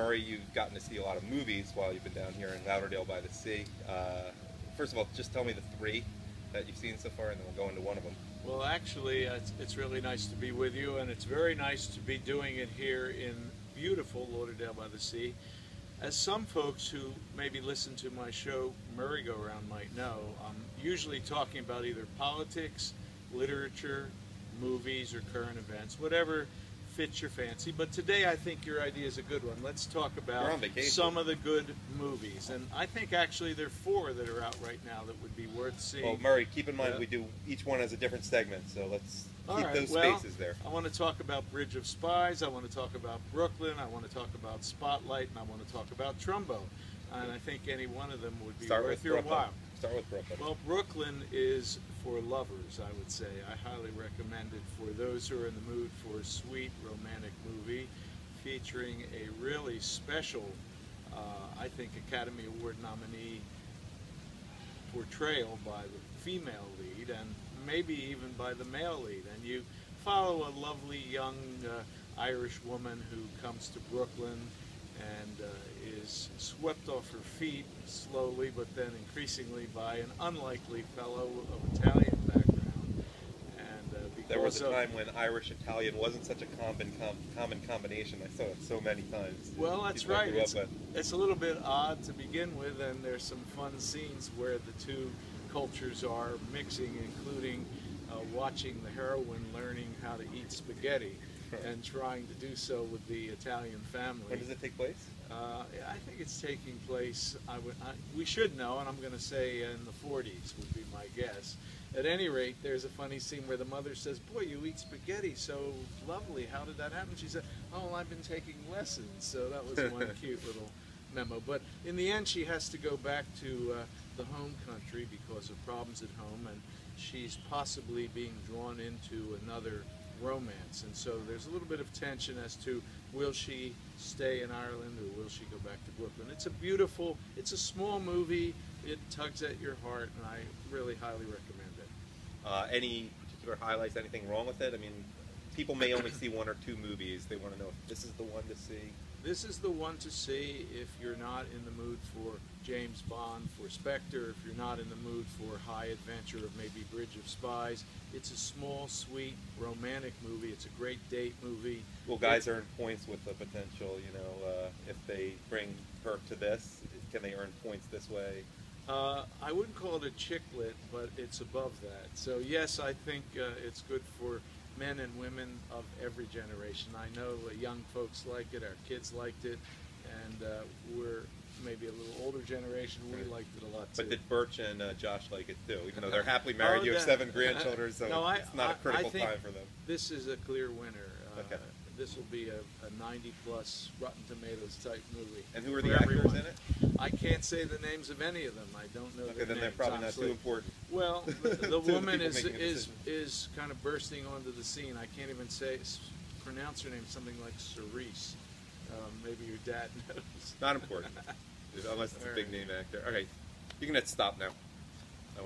Murray, you've gotten to see a lot of movies while you've been down here in Lauderdale by the Sea. Uh, first of all, just tell me the three that you've seen so far, and then we'll go into one of them. Well, actually, uh, it's, it's really nice to be with you, and it's very nice to be doing it here in beautiful Lauderdale by the Sea. As some folks who maybe listen to my show Murray Go Round might know, I'm usually talking about either politics, literature, movies, or current events, whatever fits your fancy. But today I think your idea is a good one. Let's talk about We're on vacation. some of the good movies. And I think actually there are four that are out right now that would be worth seeing. Well, Murray, keep in mind Yeah. we do each one has a different segment, so let's All keep right, those well, spaces there. I want to talk about Bridge of Spies. I want to talk about Brooklyn. I want to talk about Spotlight, and I want to talk about Trumbo. And I think any one of them would be Start worth your Brooklyn. while. Start with Brooklyn. Well, Brooklyn is for lovers, I would say. I highly recommend it for those who are in the mood for a sweet romantic movie featuring a really special, uh, I think, Academy Award nominee portrayal by the female lead and maybe even by the male lead. And you follow a lovely young uh, Irish woman who comes to Brooklyn and uh, is swept off her feet slowly but then increasingly by an unlikely fellow of Italian background. And uh, because there was a of, time when Irish Italian wasn't such a common com- common combination. I saw it so many times. Well, that's right. It's, it's a little bit odd to begin with, and there's some fun scenes where the two cultures are mixing, including uh, watching the heroine learning how to eat spaghetti and trying to do so with the Italian family. When does it take place? Uh, I think it's taking place. I would, I, we should know, and I'm going to say in the 40s would be my guess. At any rate, there's a funny scene where the mother says, "Boy, you eat spaghetti so lovely. How did that happen?" She said, "Oh, I've been taking lessons." So that was one cute little memo. But in the end, she has to go back to uh, the home country because of problems at home, and she's possibly being drawn into another romance. And so there's a little bit of tension as to will she stay in Ireland or will she go back to Brooklyn. It's a beautiful, it's a small movie. It tugs at your heart, and I really highly recommend it. Uh, any particular highlights? Anything wrong with it? I mean, people may only see one or two movies. They want to know if this is the one to see. This is the one to see if you're not in the mood for James Bond, for Spectre, if you're not in the mood for high adventure of maybe Bridge of Spies. It's a small, sweet, romantic movie. It's a great date movie. Well, guys earn points with the potential? You know, uh, if they bring her to this, can they earn points this way? Uh, I wouldn't call it a chick flick, but it's above that. So yes, I think uh, it's good for men and women of every generation. I know uh, young folks like it, our kids liked it, and uh, we're maybe a little older generation. We liked it a lot too. But did Birch and uh, Josh like it too? Even though they're happily married, Oh, you have seven grandchildren, so No, I- it's not a I- critical I think- time for them. This is a clear winner. Uh, Okay. This will be a, a 90 plus Rotten Tomatoes type movie. And who are the actors everyone. in it? I can't say the names of any of them. I don't know Okay, their then they're names, probably not too important. Well, the, the woman is is is kind of bursting onto the scene. I can't even say pronounce her name. Something like Cerise. Um, maybe your dad knows. Not important, unless it's a big name actor. Okay, you can stop now.